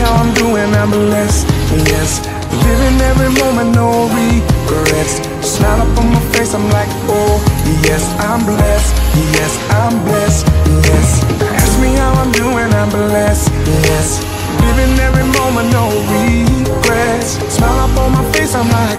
how I'm doing, I'm blessed. Yes, living every moment, no regrets. Smile up on my face, I'm like, oh, yes, I'm blessed. Yes, I'm blessed. Yes, ask me how I'm doing, I'm blessed. Yes, living every moment, no regrets. Smile up on my face, I'm like.